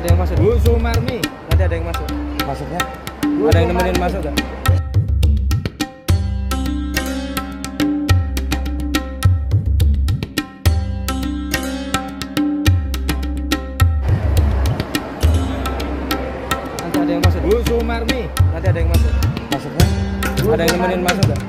ada yang masuk Bu Sumarmi. nanti ada yang masuk Masuknya? ada yang nemenin masuk gak nanti ada yang masuk Bu Sumarmi. nanti ada yang masuk Masuknya? ada yang nemenin masuk gak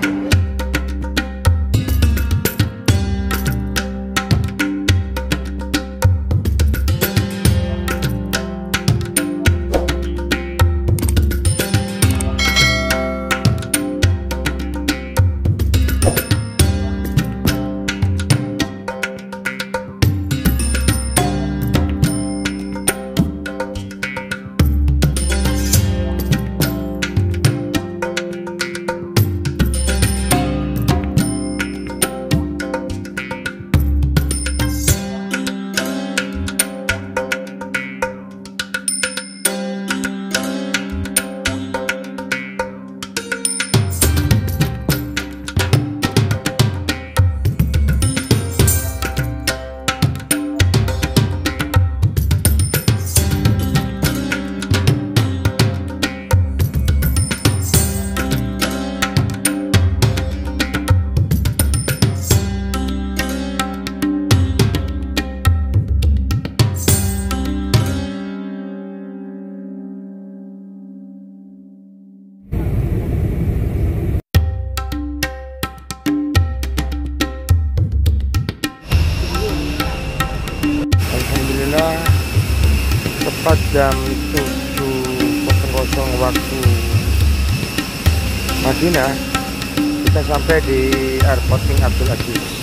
tepat jam 7.00 waktu Madinah kita sampai di airport King Abdul Aziz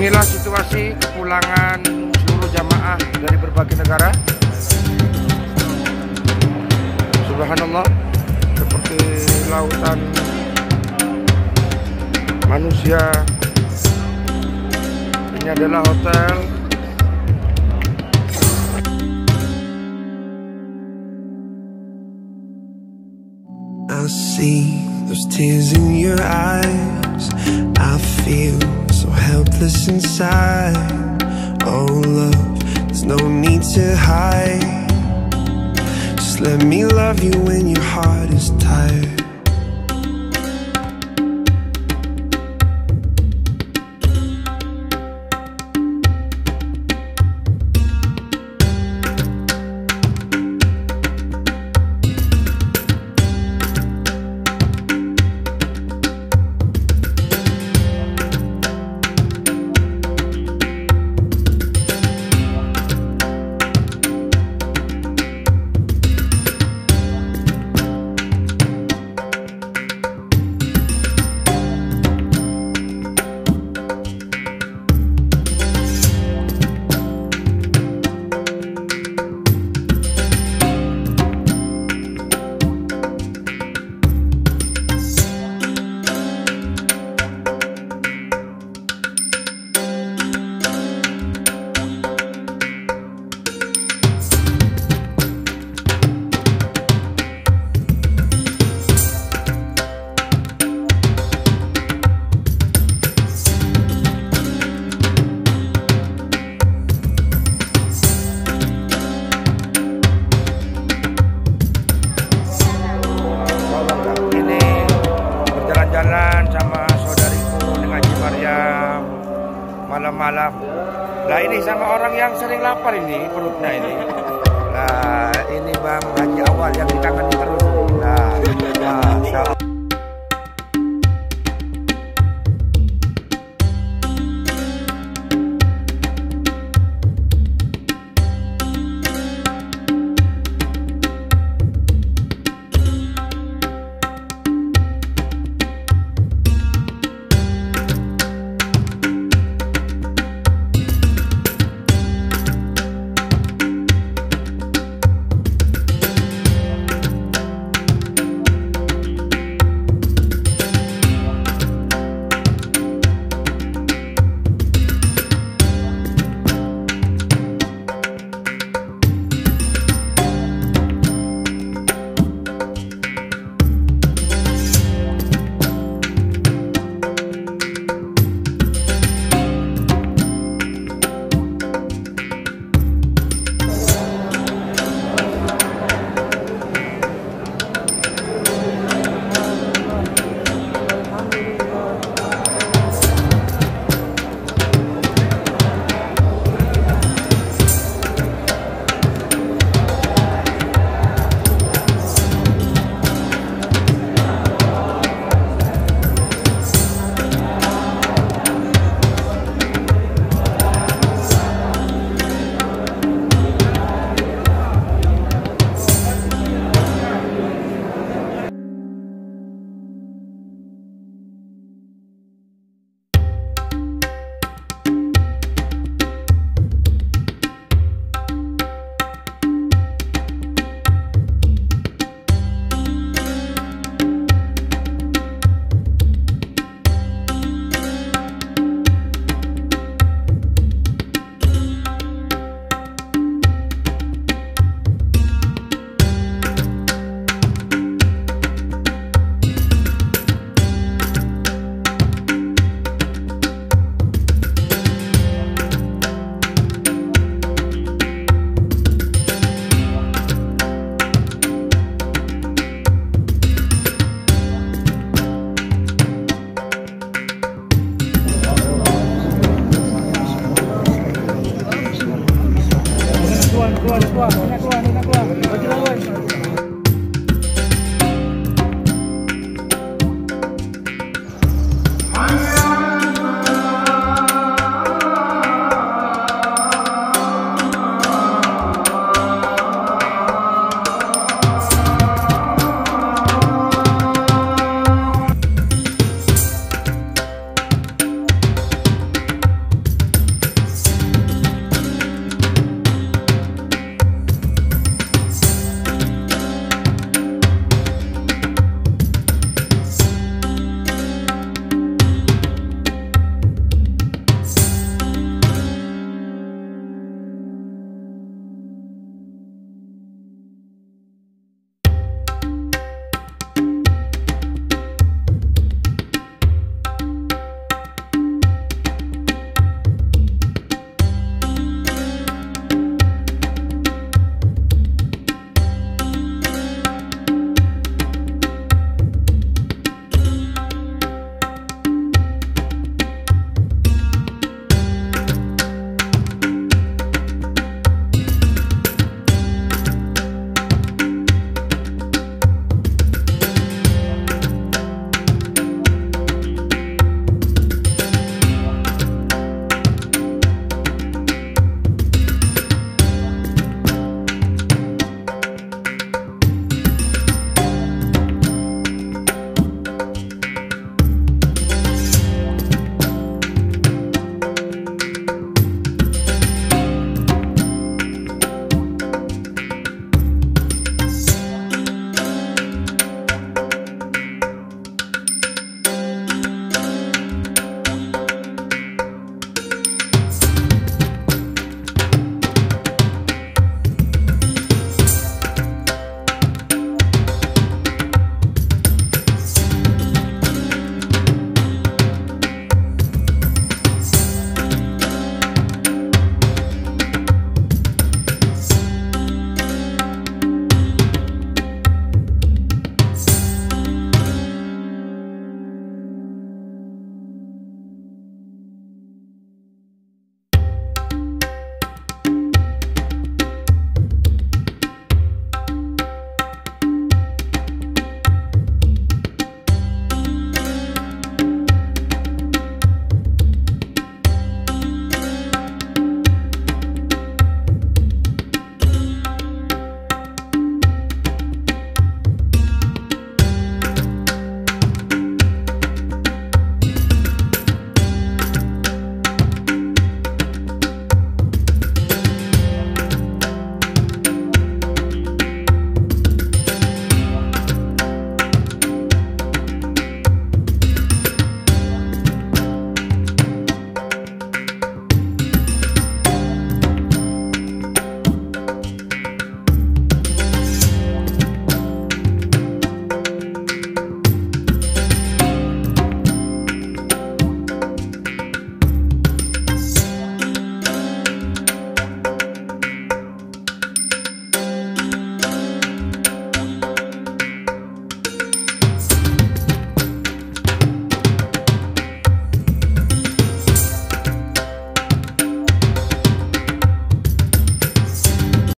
inilah situasi kepulangan seluruh jamaah dari berbagai negara. Subhanallah seperti lautan manusia. Ini adalah hotel. I see those tears in your eyes. I feel so helpless inside. Oh, love, there's no need to hide. Just let me love you when your heart is tired.